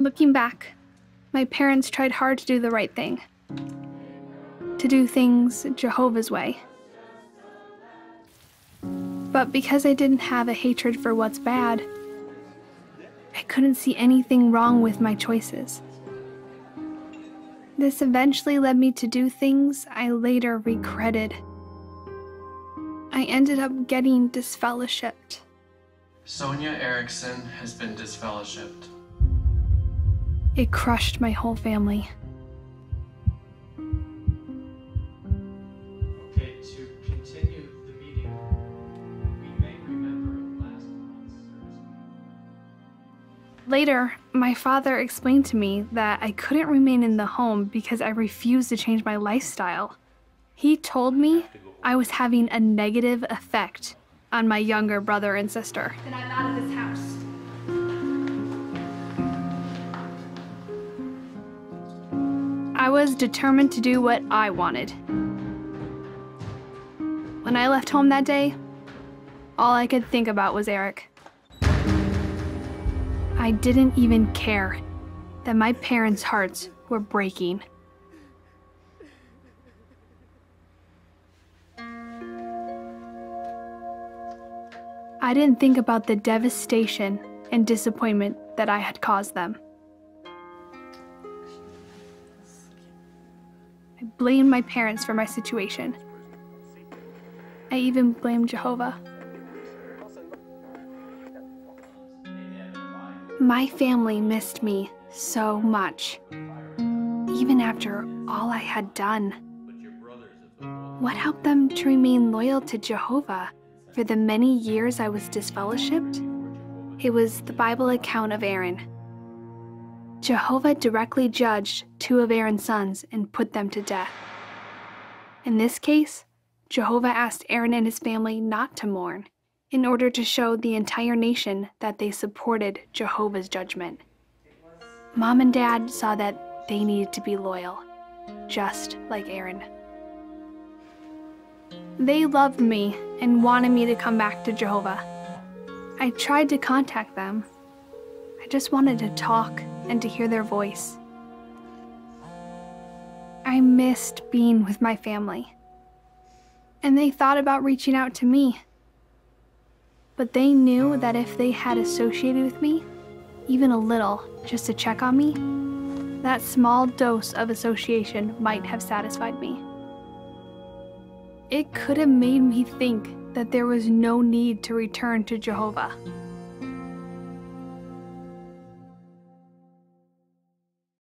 Looking back, my parents tried hard to do the right thing, to do things Jehovah's way. But because I didn't have a hatred for what's bad, I couldn't see anything wrong with my choices. This eventually led me to do things I later regretted. I ended up getting disfellowshipped. Sonia Erickson has been disfellowshipped. It crushed my whole family. Okay, to continue the meeting, we may remember last month's service. Later, my father explained to me that I couldn't remain in the home because I refused to change my lifestyle. He told me I was having a negative effect on my younger brother and sister. Then I was determined to do what I wanted. When I left home that day, all I could think about was Eric. I didn't even care that my parents' hearts were breaking. I didn't think about the devastation and disappointment that I had caused them. I blamed my parents for my situation. I even blamed Jehovah. My family missed me so much, even after all I had done. What helped them to remain loyal to Jehovah for the many years I was disfellowshipped? It was the Bible account of Aaron. Jehovah directly judged two of Aaron's sons and put them to death. In this case, Jehovah asked Aaron and his family not to mourn in order to show the entire nation that they supported Jehovah's judgment. Mom and Dad saw that they needed to be loyal, just like Aaron. They loved me and wanted me to come back to Jehovah. I tried to contact them. I just wanted to talk and to hear their voice. I missed being with my family. And they thought about reaching out to me. But they knew that if they had associated with me, even a little, just to check on me, that small dose of association might have satisfied me. It could have made me think that there was no need to return to Jehovah.